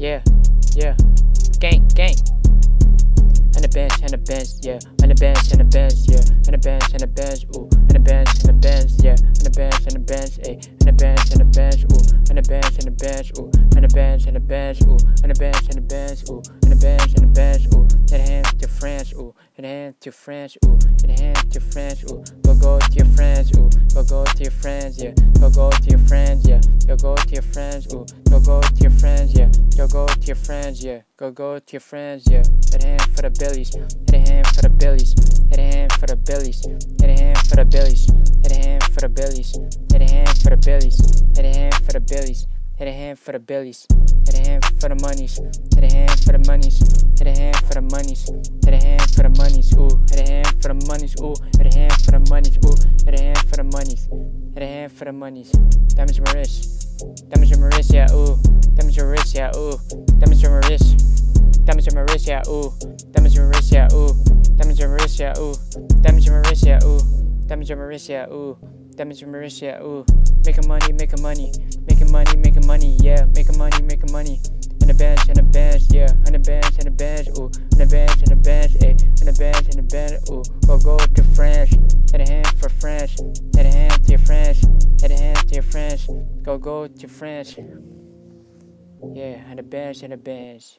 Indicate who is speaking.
Speaker 1: yeah, yeah. Gang, gang. And a Benz, and a Benz, yeah. And a Benz, and a Benz, yeah. And a Benz, and a Benz, ooh. And a Benz, and a Benz, yeah. And a Benz, and a Benz, ayy. And a Benz, and a Benz, ooh. And a Benz, and a Benz, ooh. And a Benz, and a Benz, ooh. And a Benz, and a Benz, ooh. And a Benz, and a Benz, ooh. And hands to French, ooh. And hands to French, ooh. And hands to French, ooh. Go go to your friends, ooh to your friends, yeah. Go go to your friends, yeah. Go go to your friends, ooh. Go go to your friends, yeah. Go go to your friends, yeah. Go go to your friends, yeah. Hit a hand for the billies. Hit a hand for the billies. Hit a hand for the billies. Hit a hand for the billies. Hit a hand for the billies. Hit a hand for the billies. Hit a hand for the billies. Hit a hand for the billies. Hit a hand for the monies. Hit a hand for the monies. Hit a hand for the monies. Hit a hand for the monies. Ooh. Hit a hand for the monies. Ooh. Hit a hand for the monies. Ooh. Hit a hand for the monies. A for the monies. Damage my wrist. Damage my wrist, yeah. Ooh. Damage your wrist, yeah. Ooh. Damage my wrist. Damage my wrist, yeah. Ooh. Damage my wrist, yeah. Ooh. Damage my wrist, yeah. Ooh. Damage my wrist, yeah. Ooh. Damage my wrist, yeah. Ooh. Damage my wrist, yeah. Ooh. Making money, making money, making money, making money, yeah. Making money, making money. On the Benz, on the Benz, yeah. On the Benz, on the Benz, ooh. On the Benz, on the Benz, ayy. On the Benz, on the Benz, ooh. Go go to French. Hit a hand for French. Hit a hand to your French. Head and hands to your friends. Go go to your friends. Yeah, and a Benz and a Benz.